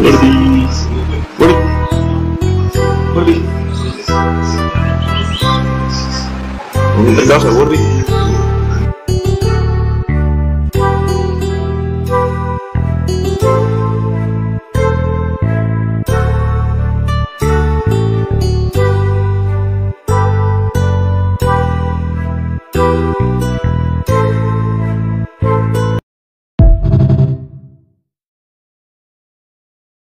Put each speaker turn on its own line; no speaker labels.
What are these? What are, what are these? What are these? Thank